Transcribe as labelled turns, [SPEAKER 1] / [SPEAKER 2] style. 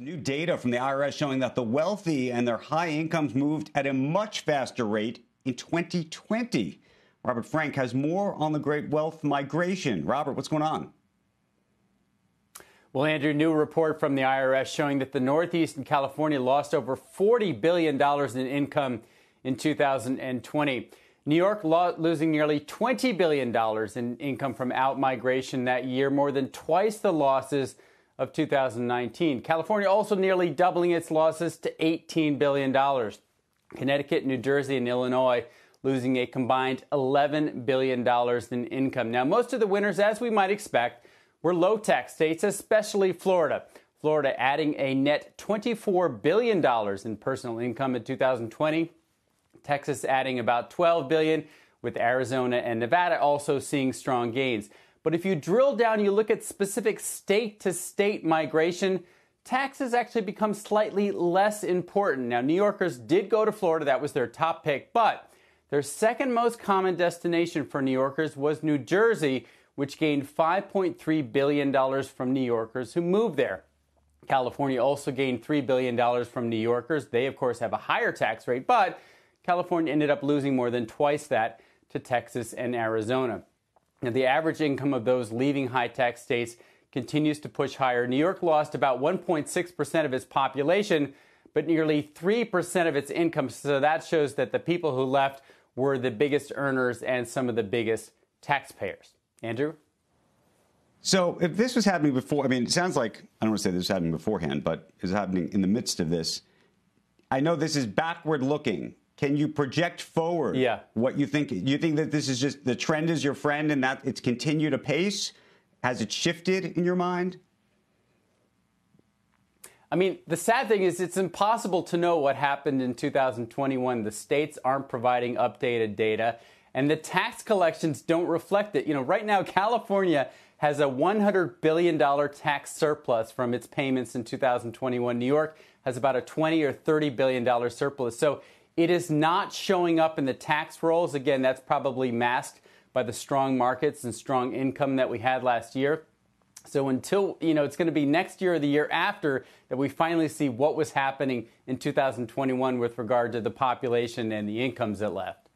[SPEAKER 1] New data from the IRS showing that the wealthy and their high incomes moved at a much faster rate in 2020. Robert Frank has more on the great wealth migration. Robert, what's going on?
[SPEAKER 2] Well, Andrew, new report from the IRS showing that the Northeast and California lost over $40 billion in income in 2020. New York losing nearly $20 billion in income from out-migration that year, more than twice the losses of 2019. California also nearly doubling its losses to $18 billion. Connecticut, New Jersey, and Illinois losing a combined $11 billion in income. Now, most of the winners, as we might expect, were low tax states, especially Florida. Florida adding a net $24 billion in personal income in 2020. Texas adding about 12 billion, with Arizona and Nevada also seeing strong gains. But if you drill down, you look at specific state to state migration, taxes actually become slightly less important. Now, New Yorkers did go to Florida, that was their top pick, but their second most common destination for New Yorkers was New Jersey, which gained $5.3 billion from New Yorkers who moved there. California also gained $3 billion from New Yorkers. They, of course, have a higher tax rate, but California ended up losing more than twice that to Texas and Arizona. Now, the average income of those leaving high tax states continues to push higher. New York lost about 1.6% of its population, but nearly 3% of its income. So that shows that the people who left were the biggest earners and some of the biggest taxpayers. Andrew?
[SPEAKER 1] So if this was happening before, I mean, it sounds like, I don't want to say this was happening beforehand, but is happening in the midst of this. I know this is backward looking can you project forward
[SPEAKER 2] yeah.
[SPEAKER 1] what you think? You think that this is just the trend is your friend and that it's continued apace? Has it shifted in your mind?
[SPEAKER 2] I mean, the sad thing is it's impossible to know what happened in 2021. The states aren't providing updated data, and the tax collections don't reflect it. You know, right now, California has a $100 billion tax surplus from its payments in 2021. New York has about a 20 or $30 billion surplus. So it is not showing up in the tax rolls. Again, that's probably masked by the strong markets and strong income that we had last year. So until, you know, it's going to be next year or the year after that we finally see what was happening in 2021 with regard to the population and the incomes that left.